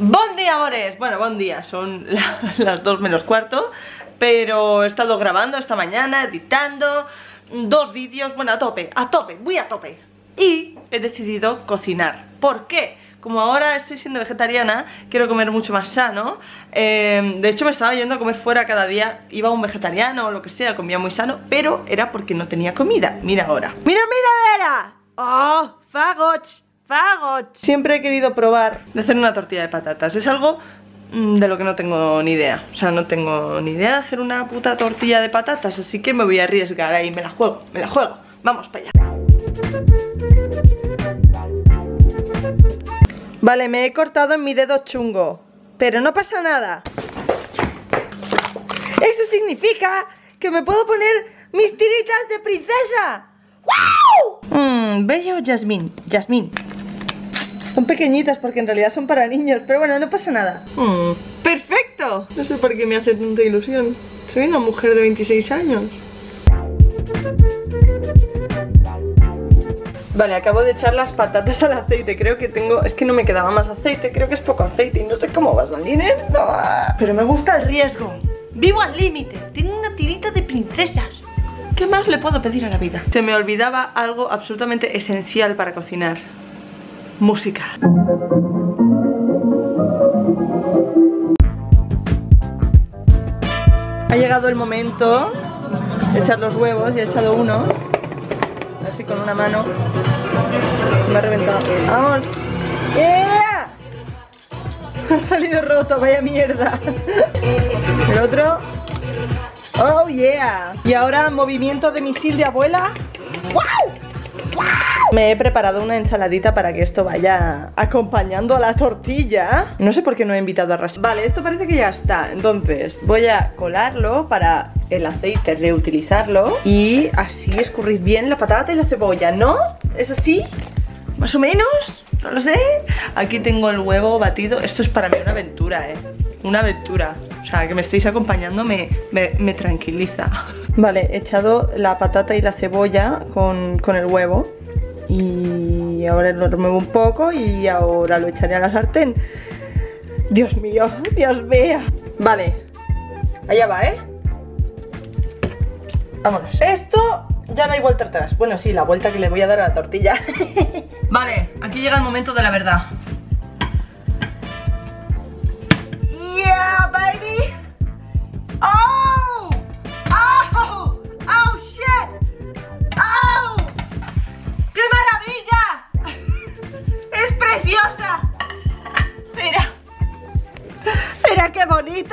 Buen día, amores. Bueno, buen día, son la- las 2 menos cuarto. Pero he estado grabando esta mañana, editando dos vídeos. Bueno, a tope, a tope, muy a tope. Y he decidido cocinar. ¿Por qué? Como ahora estoy siendo vegetariana, quiero comer mucho más sano. Eh, de hecho, me estaba yendo a comer fuera cada día. Iba un vegetariano o lo que sea, comía muy sano. Pero era porque no tenía comida. Mira ahora. ¡Mira, mira, Vera! ¡Oh! ¡Fagots! ¡Fagots! Siempre he querido probar de hacer una tortilla de patatas. Es algo mm, de lo que no tengo ni idea. O sea, no tengo ni idea de hacer una puta tortilla de patatas. Así que me voy a arriesgar ahí. Me la juego, me la juego. Vamos para allá. Vale, me he cortado en mi dedo chungo. Pero no pasa nada. Eso significa que me puedo poner mis tiritas de princesa. ¡Wow! Mmm, Bella o Jasmine. Jasmine. Son pequeñitas porque en realidad son para niños, pero bueno, no pasa nada. Mm, ¡Perfecto! No sé por qué me hace tanta ilusión. Soy una mujer de 26 años. Vale, acabo de echar las patatas al aceite. Creo que tengo. Es que no me quedaba más aceite. Creo que es poco aceite y no sé cómo va a salir esto. Pero me gusta el riesgo. Vivo al límite. Tengo una tirita de princesas. ¿Qué más le puedo pedir a la vida? Se me olvidaba algo absolutamente esencial para cocinar. Música. Ha llegado el momento de echar los huevos y he echado uno. A ver si con una mano se me ha reventado. ¡Vamos! ¡Yeah! Ha salido roto, vaya mierda. El otro. ¡Oh, yeah! Y ahora movimiento de misil de abuela. ¡Wow! Me he preparado una ensaladita para que esto vaya acompañando a la tortilla. No sé por qué no he invitado a Rash. Vale, esto parece que ya está. Entonces voy a colarlo para el aceite, reutilizarlo. Y así escurrir bien la patata y la cebolla, ¿no? ¿Es así? ¿Más o menos? No lo sé. Aquí tengo el huevo batido. Esto es para mí una aventura, ¿eh? Una aventura. O sea, que me estéis acompañando me, me- me tranquiliza. Vale, he echado la patata y la cebolla con, con el huevo. Y ahora lo remuevo un poco y ahora lo echaré a la sartén. Dios mío, Dios mío. Vale, allá va, ¿eh? Vámonos. Esto ya no hay vuelta atrás. Bueno, sí, la vuelta que le voy a dar a la tortilla. vale, aquí llega el momento de la verdad.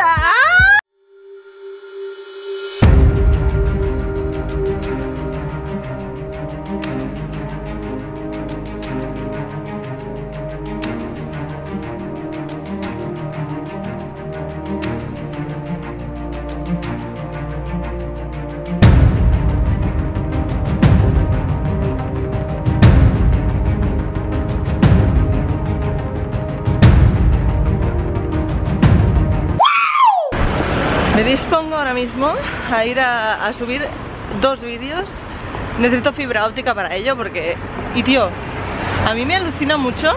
¡Ah! Me dispongo ahora mismo a ir a, subir dos vídeos. Necesito fibra óptica para ello porque... Y tío, a mí me alucina mucho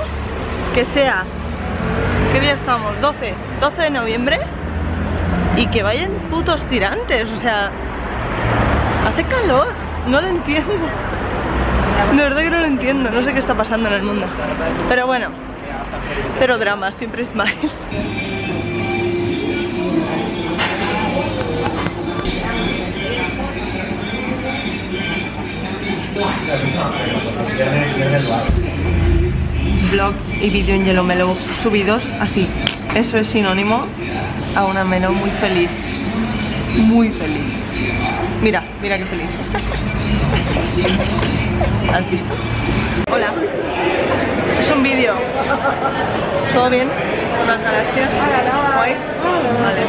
que sea... ¿Qué día estamos? 12, 12 de noviembre y que vayan putos tirantes, o sea... Hace calor, no lo entiendo. De verdad que no lo entiendo, no sé qué está pasando en el mundo. Pero bueno, pero drama, siempre smile. Vlog y vídeo en Yellow Mellow subidos así. Eso es sinónimo a una Mellow muy feliz. Muy feliz. Mira, mira qué feliz. ¿Has visto? Hola. Es un vídeo. ¿Todo bien? Vale.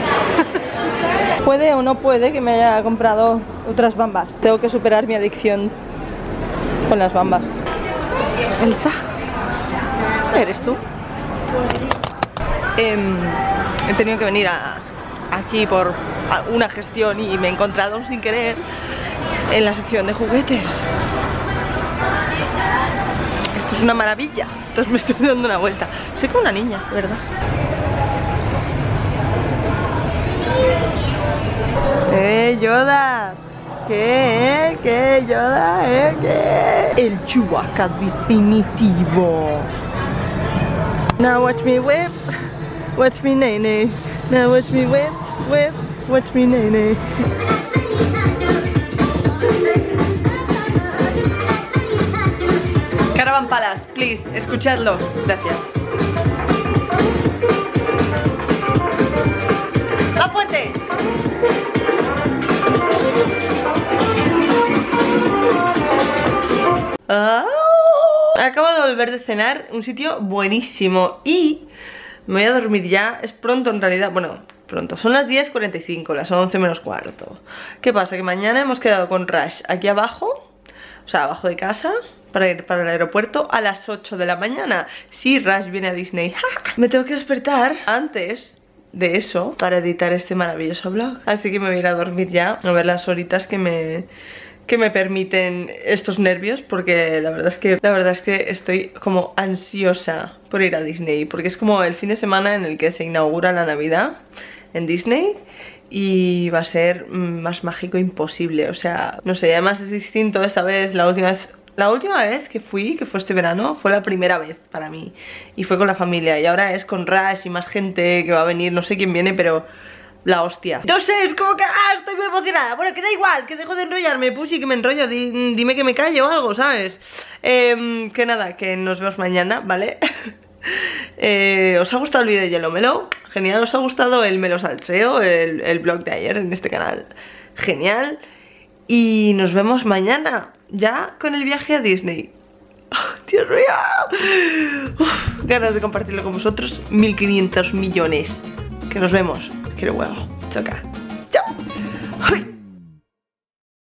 ¿Puede o no puede que me haya comprado otras bambas? Tengo que superar mi adicción con las bambas. Elsa, ¿eres tú? Em, he tenido que venir a- aquí por una gestión y me he encontrado sin querer en la sección de juguetes. Esto es una maravilla. Entonces me estoy dando una vuelta. Soy como una niña, ¿verdad? ¡Eh, Yoda! ¿Qué? ¿Qué, Yoda? ¿Eh? ¿Qué? El Chewbacca definitivo. Now watch me whip, watch me nene. Now watch me whip, whip, watch me nene. Caravan Palace, please, escuchadlo. Gracias. ¡Va! Ah, acabo de volver de cenar, un sitio buenísimo y me voy a dormir ya, es pronto en realidad, bueno, pronto, son las 10.45, las 11 menos cuarto. ¿Qué pasa? Que mañana hemos quedado con Rush aquí abajo, o sea, abajo de casa, para ir para el aeropuerto a las 8 de la mañana. Si Rush viene a Disney, me tengo que despertar antes de eso para editar este maravilloso vlog. Así que me voy a ir a dormir ya, a ver las horitas que me que me permiten estos nervios porque la verdad es que la verdad es que estoy como ansiosa por ir a Disney porque es como el fin de semana en el que se inaugura la Navidad en Disney y va a ser más mágico imposible, o sea, no sé, además es distinto esta vez, la última vez la última vez que fui, que fue este verano, fue la primera vez para mí Y fue con la familia. Y ahora es con Rush y más gente que va a venir, no sé quién viene, pero la hostia Entonces, es como que, ah, estoy muy emocionada Bueno, que da igual, que dejo de enrollarme Pussy, que me enrollo, dime que me calle o algo, ¿sabes? Em, que nada, que nos vemos mañana, ¿vale? eh, ¿Os ha gustado el vídeo de Yellow Melo? Genial, ¿os ha gustado el Melo Salseo? El, el blog de ayer en este canal Genial Y nos vemos mañana Ya con el viaje a Disney Dios mío Ganas de compartirlo con vosotros 1500 millones Que nos vemos get it well. It's okay. Don't.